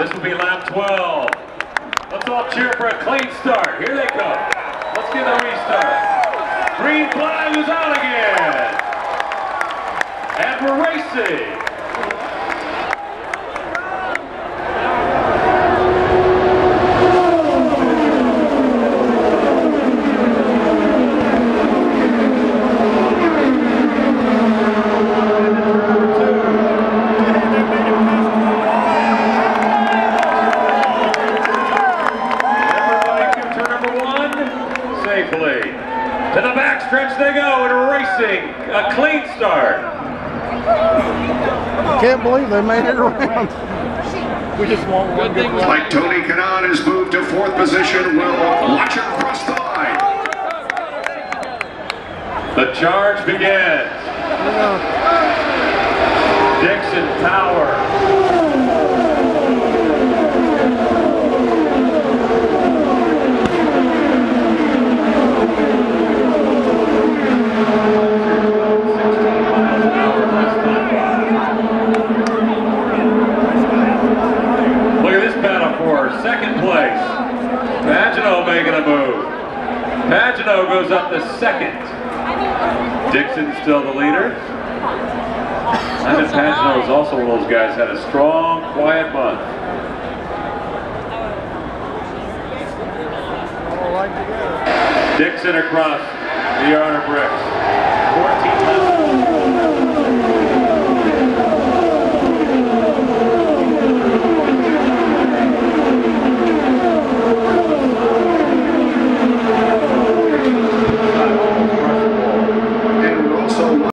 This will be lap 12. Let's all cheer for a clean start. Here they come. Let's get a restart. Green flag is out again. And we're racing. Everybody to turn number one safely. To the backstretch they go and racing. A clean start. Can't believe they made it around. We just want one good lap. Like Tony Kanaan has moved to fourth position, we'll watch him cross the line. The charge begins. Dixon Power. For second place. Pagenaud making a move. Pagenaud goes up to second. Dixon's still the leader. I Simon Pagenaud is also one of those guys had a strong, quiet month. Dixon across the yard of bricks.